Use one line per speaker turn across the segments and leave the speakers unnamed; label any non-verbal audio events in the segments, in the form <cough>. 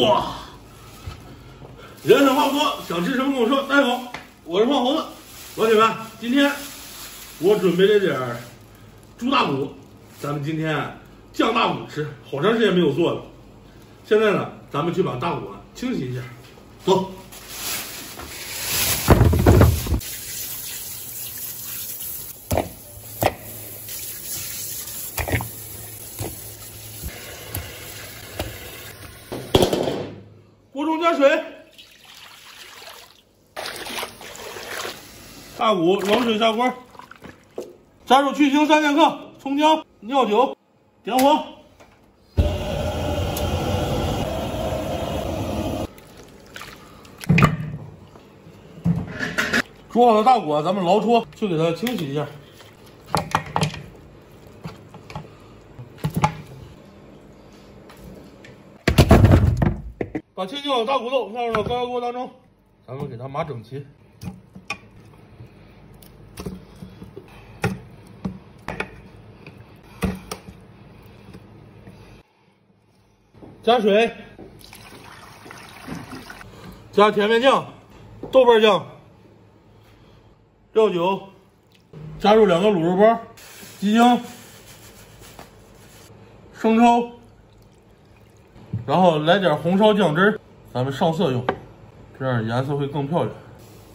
哇！人狠话不多，想吃什么跟我说，大家好，我是胖猴子。老铁们，今天我准备了点儿猪大骨，咱们今天酱大骨吃，好长时间没有做了。现在呢，咱们去把大骨啊清洗一下，走。锅中加水，大骨冷水下锅，加入去腥三剑客、葱姜、料酒，点火。煮好的大骨啊，咱们捞出去给它清洗一下。把清洗好的大骨头放入高压锅当中，咱们给它码整齐。加水，加甜面酱、豆瓣酱、料酒，加入两个卤肉包、鸡精、生抽。然后来点红烧酱汁，咱们上色用，这样颜色会更漂亮。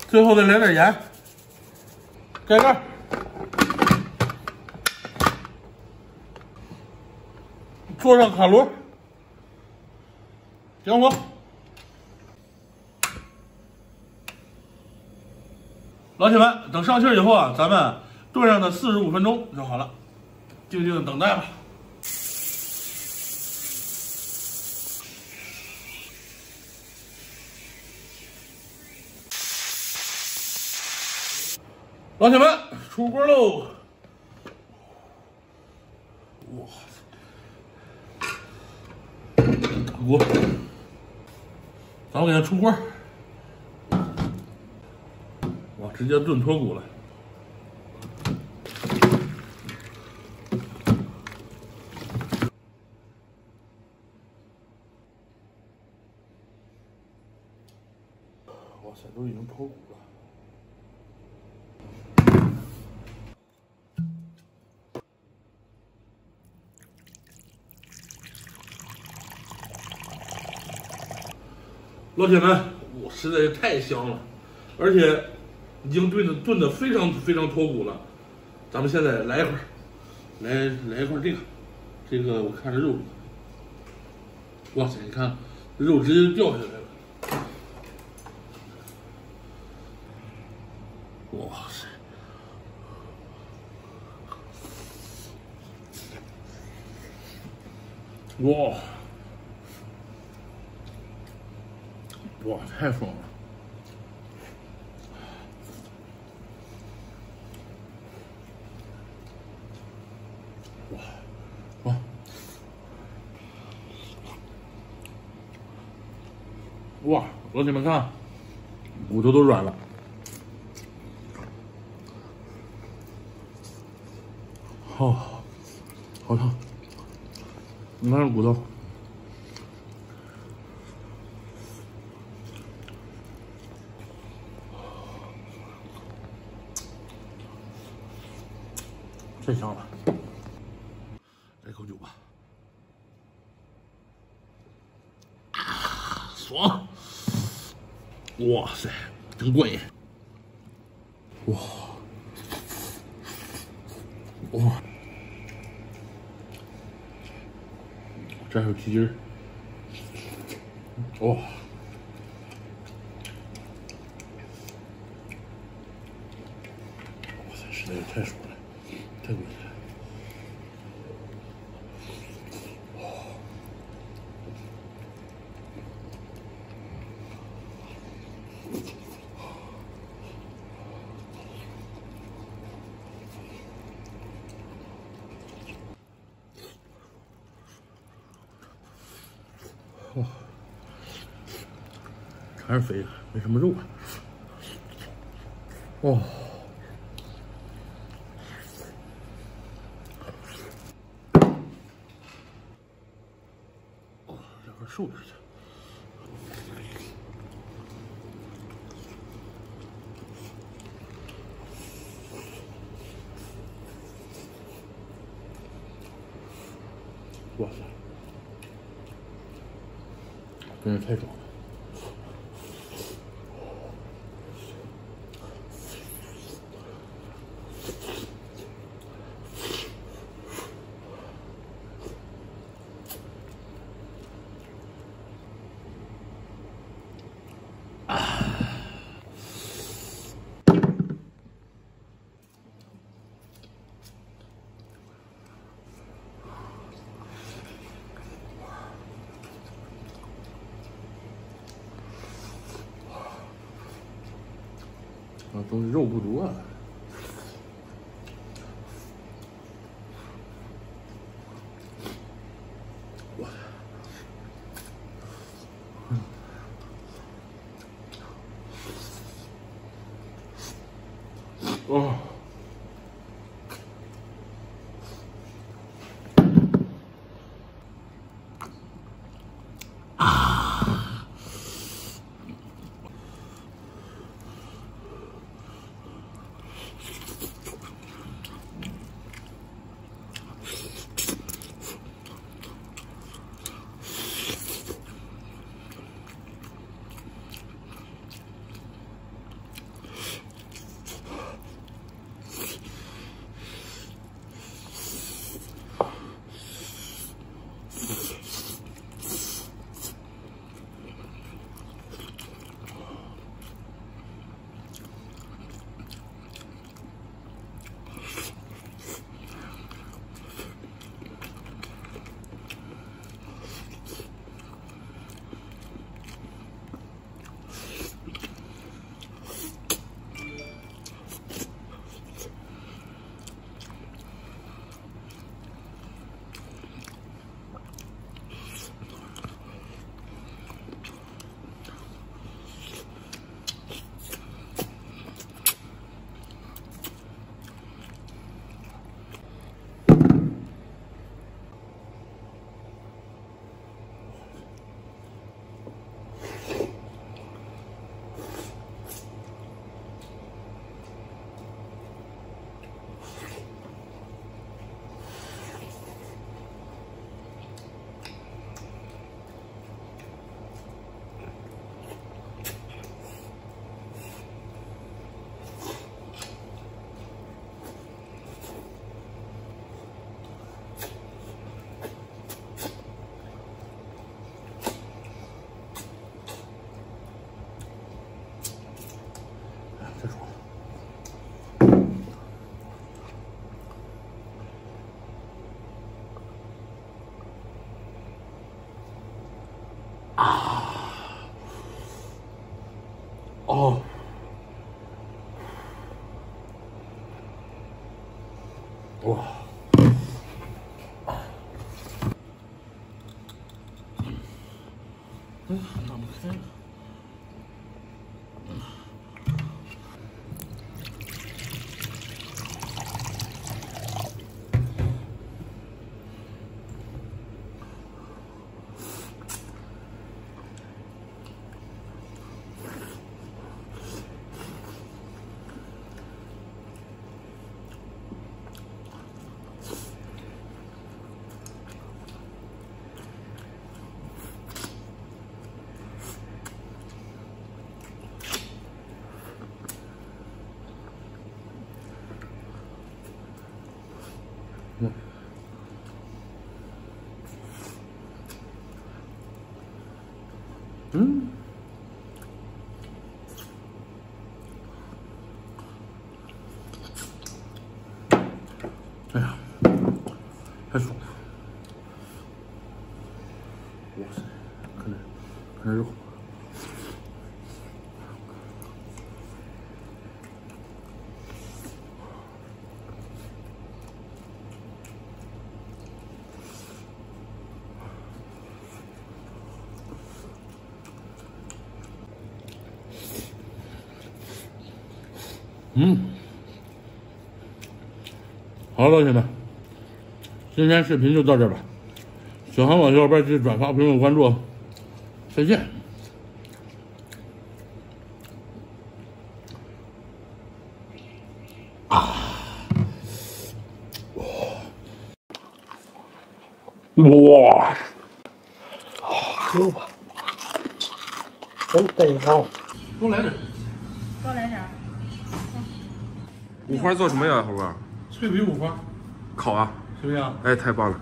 最后再来点盐，盖盖，坐上卡炉，点火。老铁们，等上气儿以后啊，咱们炖上它四十五分钟就好了，静静的等待吧。老铁们，出锅喽！哇塞，大锅，咱们给它出锅。哇，直接炖脱骨了。哇塞，都已经脱骨了。老铁们，我实在是太香了，而且已经炖的炖的非常非常脱骨了。咱们现在来一块，来来一块这个，这个我看着肉，哇塞，你看肉直接掉下来了，哇塞，哇！哇，太爽了！哇哇哇！老铁们看，骨头都软了，好，好烫！你看这骨头。太香了，来口酒吧，啊，爽！哇塞，真过瘾！哇哇，这还有鸡筋儿，哇！哇塞，实在是太爽了。太过瘾了！哇，全是肥的，没什么肉啊！哇。竖出。哇塞，真是太爽了！哦！哇！嗯。哎呀，太爽了！哇塞，看这，看这肉。嗯，好了，老铁们，今天视频就到这吧。喜欢我的小伙伴记得转发、评论、关注哦。再见。啊！哇！哇，
行吧，真得上。
多来点，
多来点儿。
五花做什么呀，猴哥？
脆皮五花，
烤啊！
行不行？
哎，太棒了！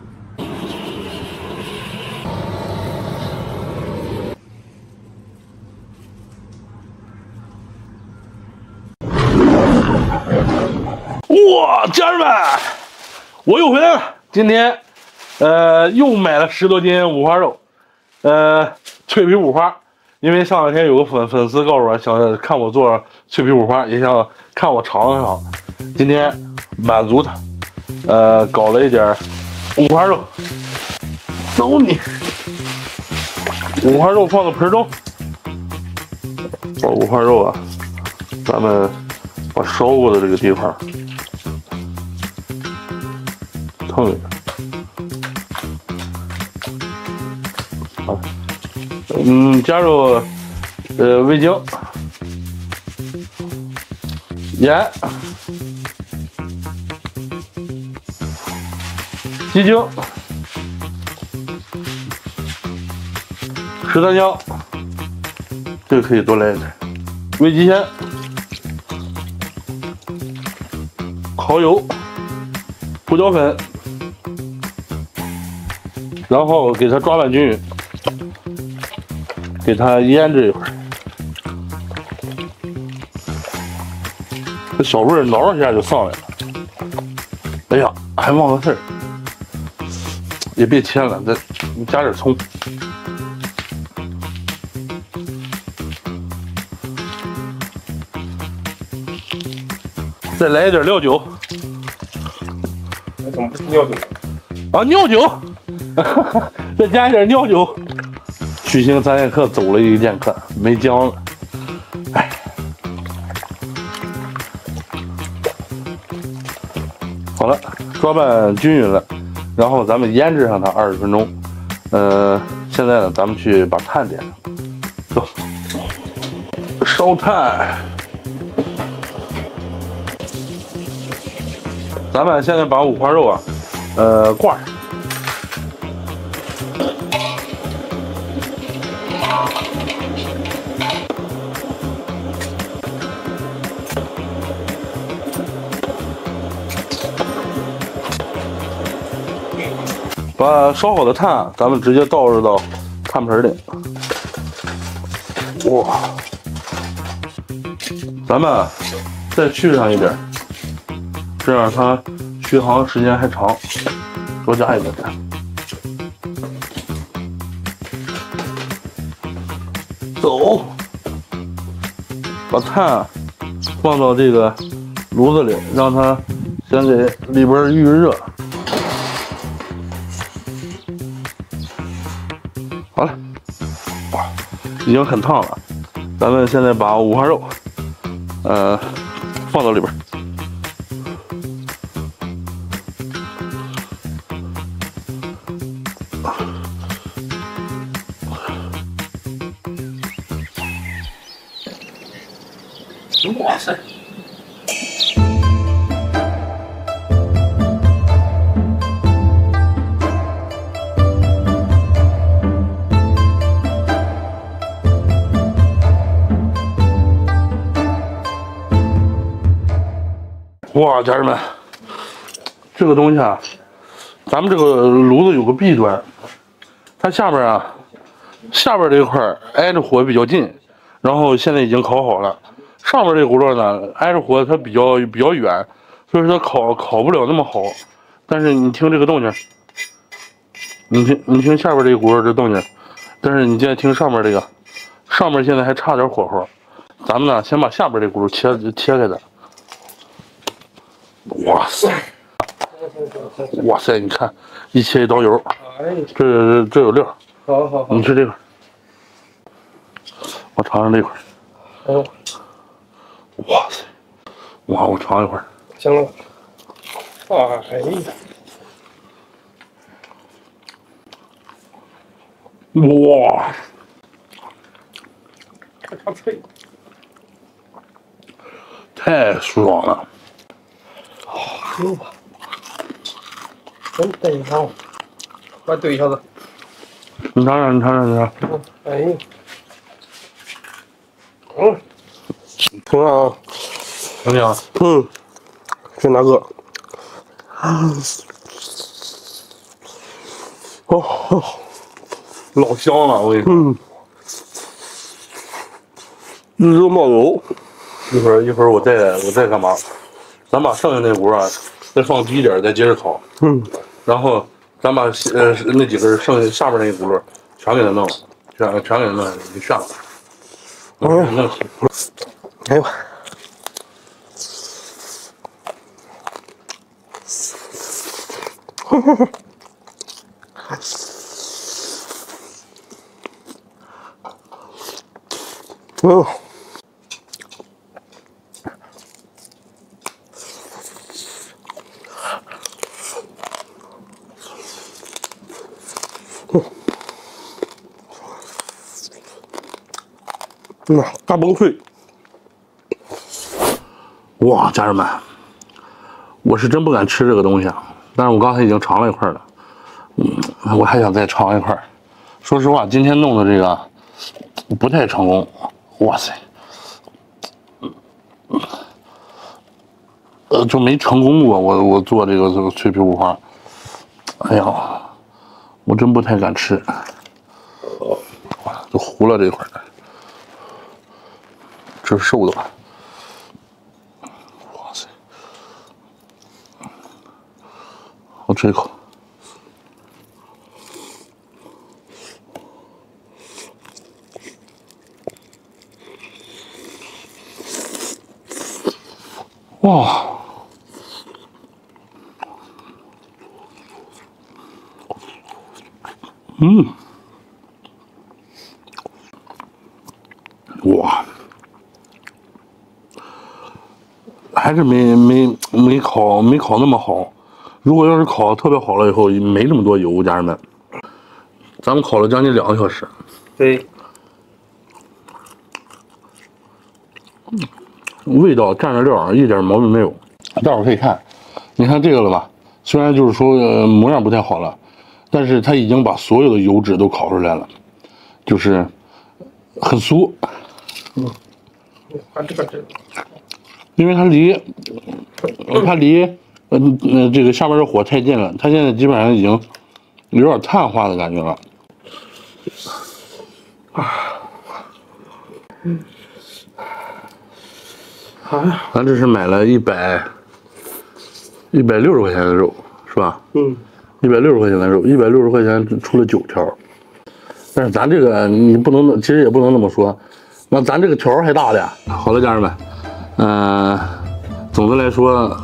哇，家人们，我又回来了。今天，呃，又买了十多斤五花肉，呃，脆皮五花。因为上两天有个粉粉丝告诉我，想看我做脆皮五花，也想看我尝尝。今天满足他，呃，搞了一点五花肉。走你！五花肉放到盆中，把五花肉啊，咱们把烧过的这个地方。烫一下，好，嗯，加入呃味精、盐、鸡精、十三香，这个可以多来一点，味极鲜、蚝油、胡椒粉。然后给它抓拌均匀，给它腌制一会儿。这小味儿挠一下就上来了。哎呀，还忘个事儿，也别切了，再加点葱。再来一点料酒。
怎么不是料酒？
啊，尿酒。<laughs> 再加一点料酒。巨星三剑客走了一个剑客，没姜了。哎，好了，抓拌均匀了，然后咱们腌制上它二十分钟。呃，现在呢，咱们去把炭点上，走，烧炭。咱们现在把五花肉啊，呃，挂上。把烧好的炭，咱们直接倒入到炭盆里。哇！咱们再去上一点，这样它续航时间还长。多加一点炭。走，把炭放到这个炉子里，让它先给里边预热。好了，哇，已经很烫了。咱们现在把五花肉，呃，放到里边。哇，家人们，这个东西啊，咱们这个炉子有个弊端，它下边啊，下边这一块挨着火比较近，然后现在已经烤好了，上面这轱辘呢挨着火它比较比较远，所以说它烤烤不了那么好。但是你听这个动静，你听你听下边这个轱辘这动静，但是你现在听上面这个，上面现在还差点火候，咱们呢先把下边这轱辘切切开的。哇塞！哇塞！你看，一切一刀油，这这有料。
好好好，
你吃这块，我尝尝这块。
哦，
哇塞！哇，我尝一会儿。
行了。哎呀，
哇，
太
爽了！
行吧，真得上。来怼一下子。
你尝尝，你尝尝，你尝。
嗯，哎。嗯，听啊，
怎么样？
嗯，是哪个？哦哦，
老香了，我跟你说。
嗯，日热冒油。
一会儿一会儿我再我再干嘛？咱把剩下那锅啊再放低一点，再接着烤。
嗯，
然后咱把呃那几根剩下下边那一轱辘全给它弄了，全全给它弄下去就炫了。
嗯
弄
哎呦，嗯，<laughs> 嗯，大崩脆。
哇，家人们，我是真不敢吃这个东西啊！但是我刚才已经尝了一块了，嗯，我还想再尝一块。说实话，今天弄的这个不太成功。哇塞，呃，就没成功过。我我做这个这个脆皮五花，哎呀，我真不太敢吃。哇，就糊了这块，这是瘦的吧？哇塞！我吃一口。哇！嗯，哇！还是没没没烤没烤那么好。如果要是烤特别好了以后，没这么多油，家人们。咱们烤了将近两个小时，
对，
味道蘸着料一点毛病没有。待会儿可以看，你看这个了吧？虽然就是说、呃模样不太好了，但是它已经把所有的油脂都烤出来了，就是很酥，嗯
啊，这个这个，
因为它离呃它离呃呃这个下边的火太近了，它现在基本上已经有点碳化的感觉了。
啊，嗯
咱这是买了一百一百六十块钱的肉，是吧？
嗯，
一百六十块钱的肉，一百六十块钱出了九条。但是咱这个你不能，其实也不能那么说，那咱这个条还大点。好了，家人们，嗯、总的来说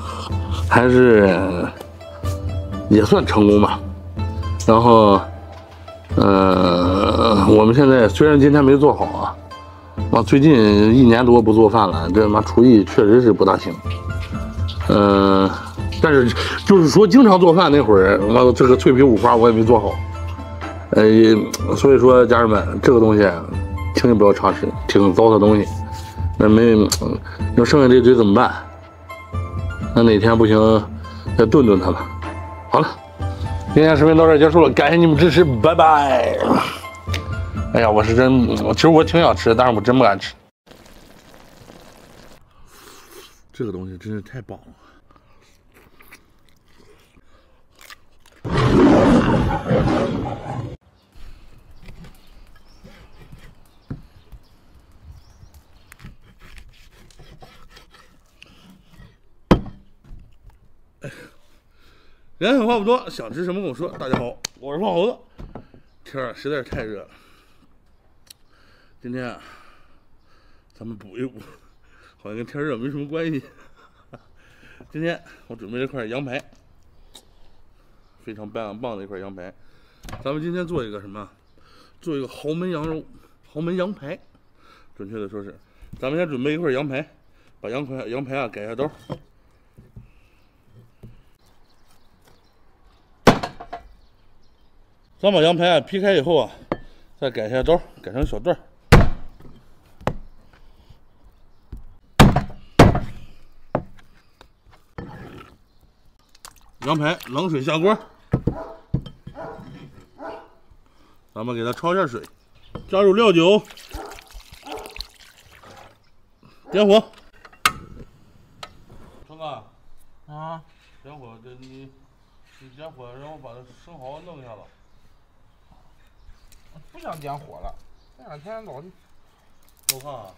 还是也算成功吧。然后，呃，我们现在虽然今天没做好啊，啊最近一年多不做饭了，这他妈厨艺确实是不大行。嗯、但是就是说经常做饭那会儿，妈这个脆皮五花我也没做好。呃，所以说家人们，这个东西轻易不要尝试，挺糟的东西。那没，那剩下这堆怎么办？那哪天不行，再炖炖它吧。好了，今天视频到这结束了，感谢你们支持，拜拜。哎呀，我是真，其实我挺想吃，但是我真不敢吃。这个东西真是太棒了。人狠话不多，想吃什么跟我说。大家好，我是胖猴子。天儿实在是太热了，今天啊，咱们补一补，<laughs> 好像跟天热没什么关系。<laughs> 今天我准备了一块羊排，非常棒棒的一块羊排。咱们今天做一个什么？做一个豪门羊肉，豪门羊排，准确的说是，咱们先准备一块羊排，把羊排羊排啊改下刀。咱把羊排啊劈开以后啊，再改一下刀，改成小段儿。羊排冷水下锅，咱们给它焯一下水，加入料酒，点火。成哥，
啊，
点火，这你你点火，让我把这生蚝弄一下子。
不想点火了，这两天老 <laughs>
老胖啊，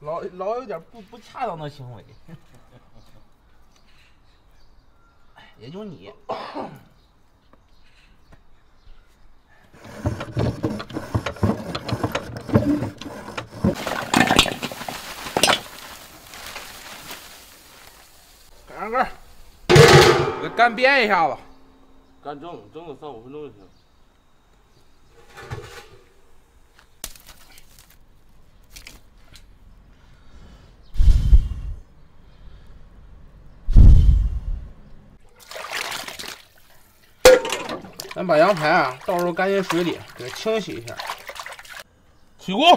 老老有点不不恰当的行为。哎也就你，盖上盖干煸一下子。
干蒸，蒸个三五分钟就行。
把羊排啊倒入干净水里，给它清洗一下。
起锅，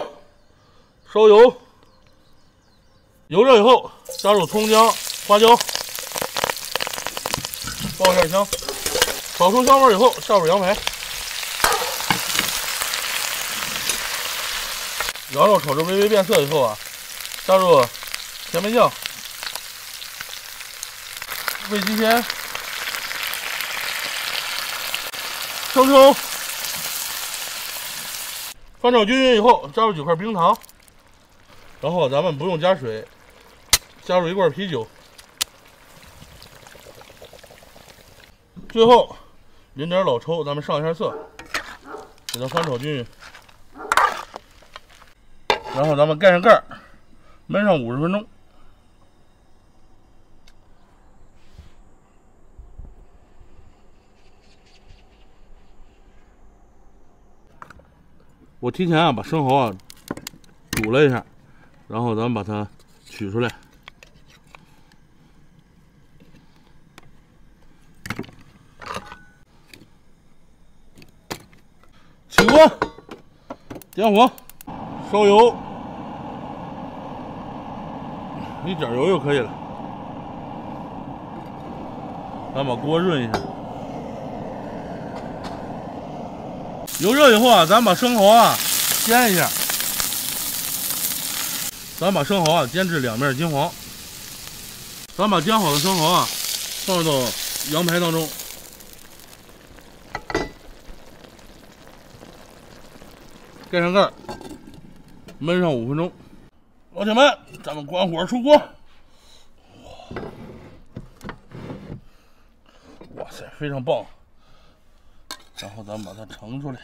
烧油，油热以后加入葱姜、花椒，爆一下香，炒出香味以后下入羊排，羊肉炒至微微变色以后啊，加入甜面酱、味极鲜、生抽。翻炒均匀以后，加入几块冰糖，然后咱们不用加水，加入一罐啤酒，最后淋点老抽，咱们上一下色，给它翻炒均匀，然后咱们盖上盖，焖上五十分钟。我提前啊把生蚝啊煮了一下，然后咱们把它取出来。起锅，点火，烧油，一点油就可以了。咱把锅润一下。油热以后啊，咱把生蚝啊煎一下，咱把生蚝啊煎至两面金黄。咱把煎好的生蚝啊放到羊排当中，盖上盖，焖上五分钟。老铁们，咱们关火出锅。哇塞，非常棒！然后咱们把它盛出来。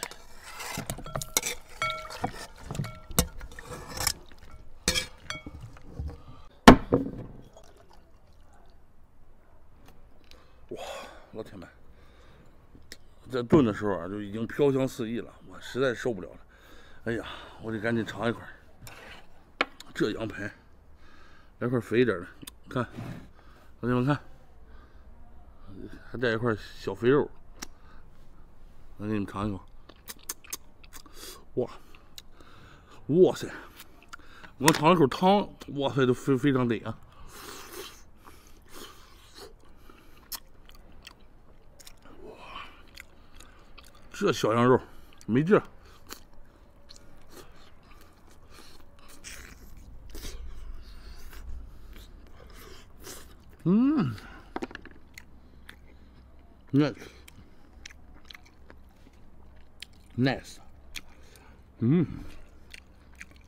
哇，老铁们，在炖的时候啊，就已经飘香四溢了，我实在受不了了。哎呀，我得赶紧尝一块。这羊排，来块肥一点的，看，老铁们看，还带一块小肥肉。我给你们尝一口，哇，哇塞！我尝了口汤，哇塞，都非非常得啊！哇，这小羊肉没劲儿。嗯，那。nice，嗯，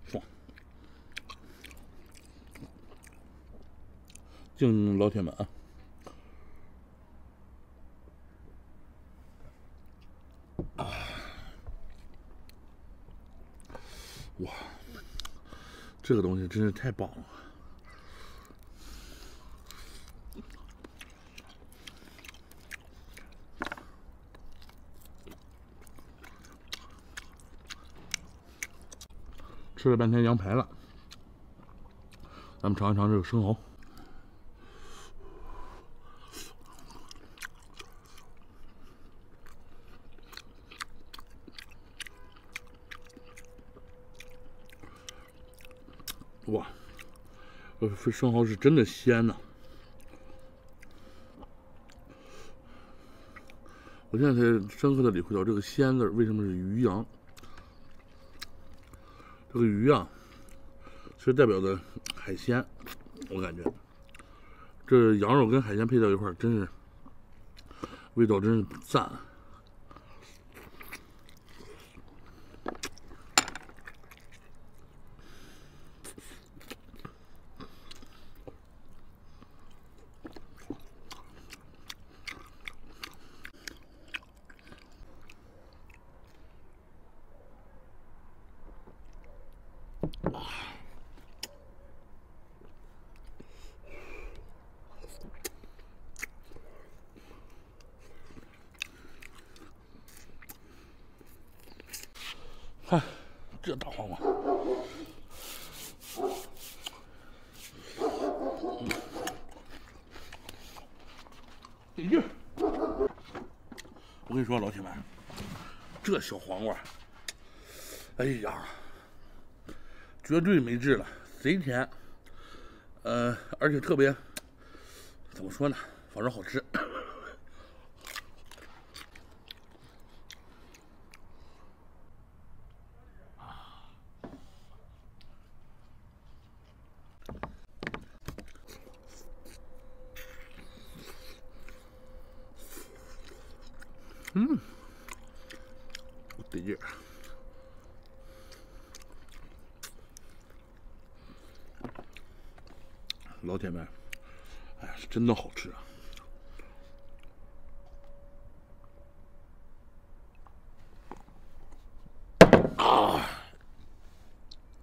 爽，敬老铁们啊！哇，这个东西真是太棒了！吃了半天羊排了，咱们尝一尝这个生蚝。哇，这，生蚝是真的鲜呐！我现在才深刻的体会到这个“鲜”字为什么是鱼阳。这个鱼啊，其实代表的海鲜，我感觉这羊肉跟海鲜配到一块儿，真是味道真是赞。啊看这大黄瓜，哎呀！我跟你说，老铁们，这小黄瓜，哎呀，绝对没治了，贼甜，呃，而且特别，怎么说呢？反正好吃。嗯，得劲儿。老铁们，哎呀，是真的好吃啊！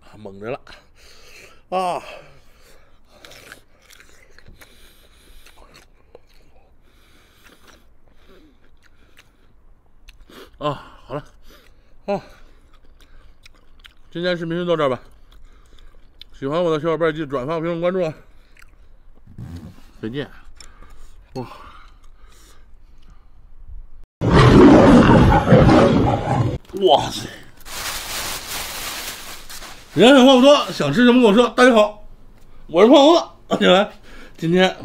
啊，猛着了啊！啊，好了，啊，今天视频就到这儿吧。喜欢我的小伙伴记得转发、评论、关注啊！再见。哇！哇塞！人狠话不多，想吃什么跟我说。大家好，我是胖猴子。同学们，今天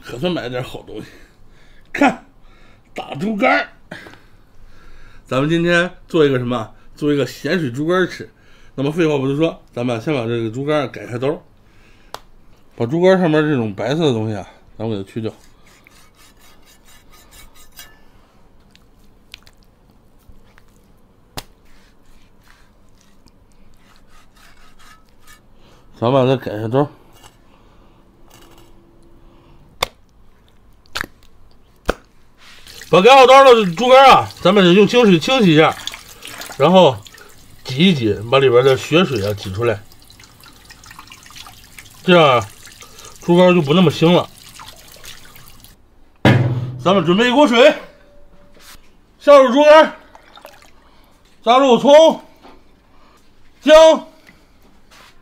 可算买了点好东西，看大猪肝。咱们今天做一个什么？做一个咸水猪肝吃。那么废话不多说，咱们先把这个猪肝改开刀，把猪肝上面这种白色的东西啊，咱们给它去掉。咱把它改下刀。把改好刀的猪肝啊，咱们用清水清洗一下，然后挤一挤，把里边的血水啊挤出来，这样猪肝就不那么腥了。咱们准备一锅水，下入猪肝，加入葱、姜、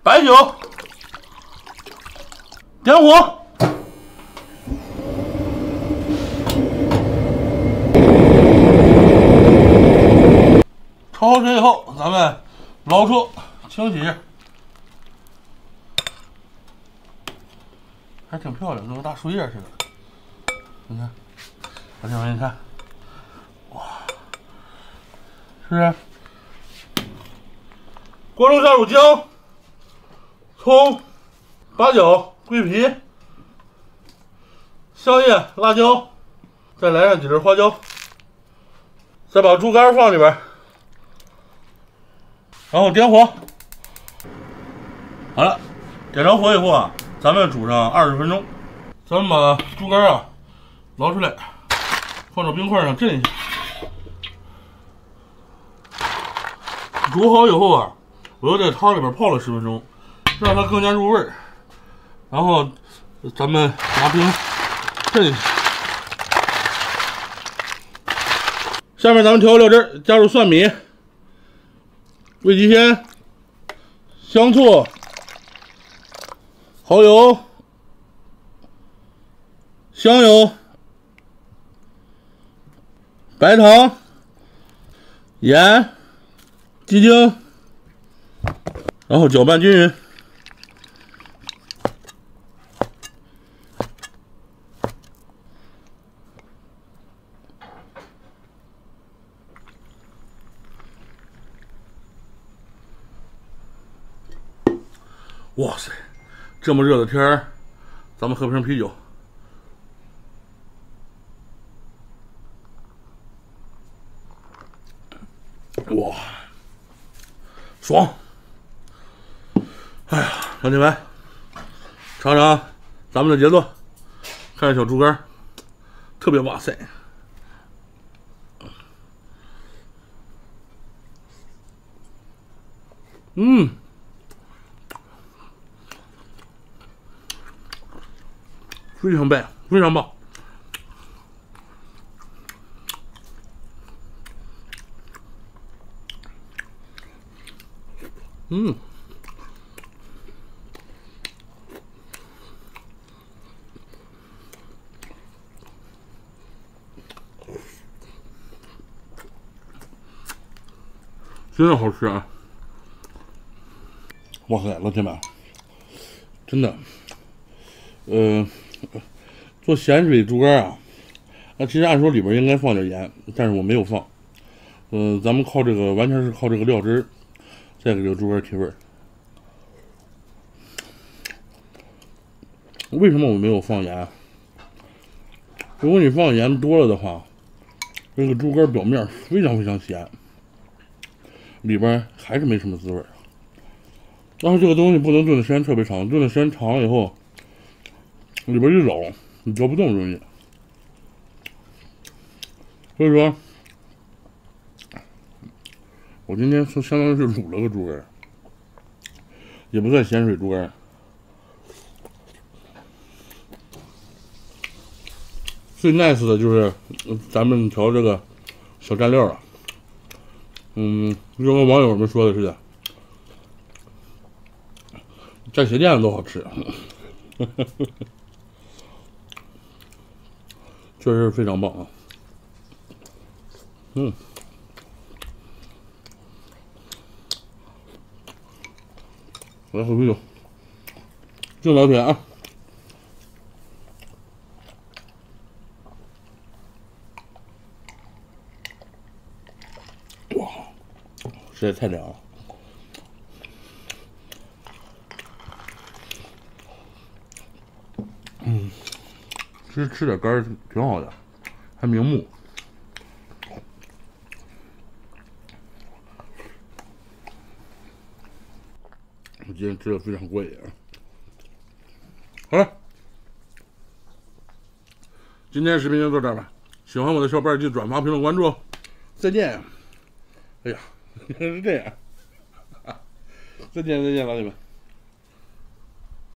白酒，点火。焯好水以后，咱们捞出清洗，还挺漂亮，跟个大树叶似的。你看，老铁们，你看，哇，是不是？锅中下入姜、葱、八角、桂皮、香叶、辣椒，再来上几粒花椒，再把猪肝放里边。然后点火，好了，点着火以后啊，咱们煮上二十分钟。咱们把猪肝啊捞出来，放到冰块上镇一下。煮好以后啊，我又在汤里边泡了十分钟，让它更加入味儿。然后咱们拿冰镇一下。面咱们调个料汁，加入蒜米。味极鲜、香醋、蚝油、香油、白糖、盐、鸡精，然后搅拌均匀。哇塞，这么热的天儿，咱们喝瓶啤酒。哇，爽！哎呀，兄弟们，尝尝咱们的杰作，看这小猪肝，特别哇塞。嗯，非常棒，非常棒。嗯，真的好吃啊！哇塞，老铁们，真的，呃，做咸水猪肝啊，那其实按说里边应该放点盐，但是我没有放。嗯，咱们靠这个，完全是靠这个料汁，再给这个猪肝提味儿。为什么我没有放盐？如果你放盐多了的话，这个猪肝表面非常非常咸，里边还是没什么滋味。但是这个东西不能炖的时间特别长，炖的时间长了以后，里边一老，你嚼不动容易。所以说，我今天是相当于是卤了个猪肝，也不算咸水猪肝。最 nice 的就是咱们调这个小蘸料了，嗯，就跟网友们说的似的。蘸鞋垫子都好吃，<laughs> 确实非常棒啊！嗯，来喝啤酒，敬老铁啊！哇，实在太凉了。其实吃点肝挺好的，还明目。我今天吃的非常过瘾啊！好了，今天视频就到这儿吧。喜欢我的小伙伴记得转发、评论、关注哦。再见！哎呀，原 <laughs> 来是这样！<laughs> 再见，再见，老铁们。